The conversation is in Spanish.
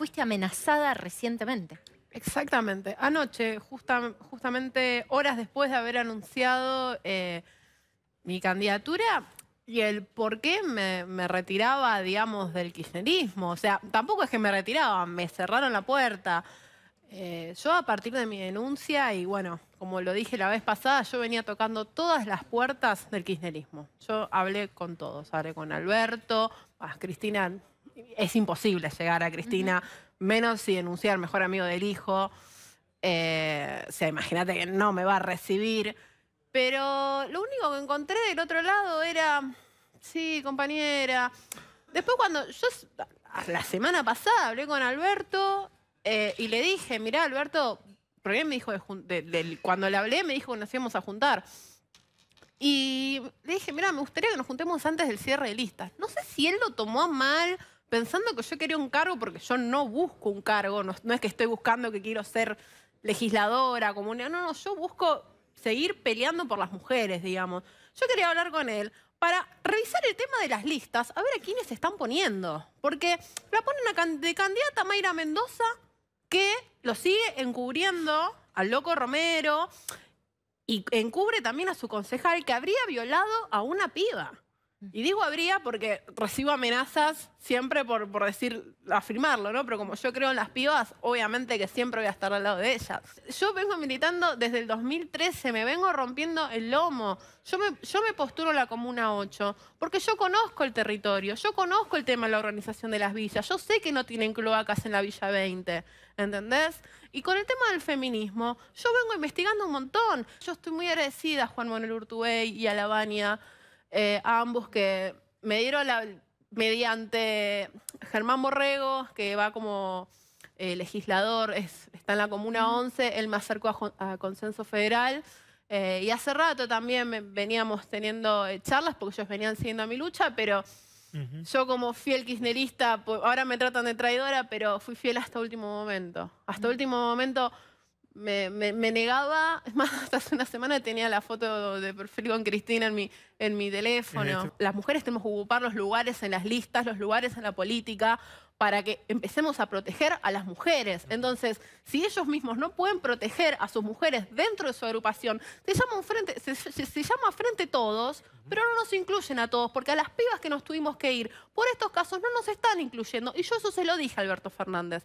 fuiste amenazada recientemente. Exactamente. Anoche, justamente horas después de haber anunciado eh, mi candidatura y el por qué me, retiraba, digamos, del kirchnerismo. O sea, tampoco es que me retiraba, me cerraron la puerta. Eh, yo a partir de mi denuncia, y bueno, como lo dije la vez pasada, yo venía tocando todas las puertas del kirchnerismo. Yo hablé con todos, hablé con Alberto, a Cristina, es imposible llegar a Cristina menos si denunciar mejor amigo del hijo. Eh, o sea, imagínate que no me va a recibir. Pero lo único que encontré del otro lado era, sí, compañera. Después cuando yo, la semana pasada hablé con Alberto eh, y le dije, mirá Alberto, me dijo, cuando le hablé me dijo que nos íbamos a juntar. Y le dije, mira, me gustaría que nos juntemos antes del cierre de listas. No sé si él lo tomó mal pensando que yo quería un cargo, porque yo no busco un cargo, no, es que estoy buscando que quiero ser legisladora, comunidad, no, no, yo busco seguir peleando por las mujeres, digamos. Yo quería hablar con él para revisar el tema de las listas, a ver a quiénes se están poniendo. Porque la ponen de candidata Mayra Mendoza, que lo sigue encubriendo al loco Romero y encubre también a su concejal que habría violado a una piba. Y digo habría porque recibo amenazas siempre por, por decir, afirmarlo, ¿no? Pero como yo creo en las pibas, obviamente que siempre voy a estar al lado de ellas. Yo vengo militando desde el 2013, me vengo rompiendo el lomo. Yo me, yo me posturo la Comuna 8 porque yo conozco el territorio, yo conozco el tema de la organización de las villas, yo sé que no tienen cloacas en la Villa 20, ¿entendés? Y con el tema del feminismo, yo vengo investigando un montón. Yo estoy muy agradecida a Juan Manuel Urtubey y a Lavania eh, a ambos que me dieron la, mediante Germán Borrego, que va como eh, legislador, está en la Comuna 11, él me acercó a, Consenso Federal. Eh, y hace rato también veníamos teniendo charlas porque ellos venían siguiendo a mi lucha, pero yo como fiel kirchnerista, ahora me tratan de traidora, pero fui fiel hasta último momento. Hasta último momento me, negaba, es más, hasta hace una semana tenía la foto de perfil con Cristina en mi, en mi teléfono. Las mujeres tenemos que ocupar los lugares en las listas, los lugares en la política, para que empecemos a proteger a las mujeres. Entonces, si ellos mismos no pueden proteger a sus mujeres dentro de su agrupación, se llama, un frente, se, se llama Frente Todos, pero no nos incluyen a todos, porque a las pibas que nos tuvimos que ir por estos casos no nos están incluyendo. Y yo eso se lo dije a Alberto Fernández.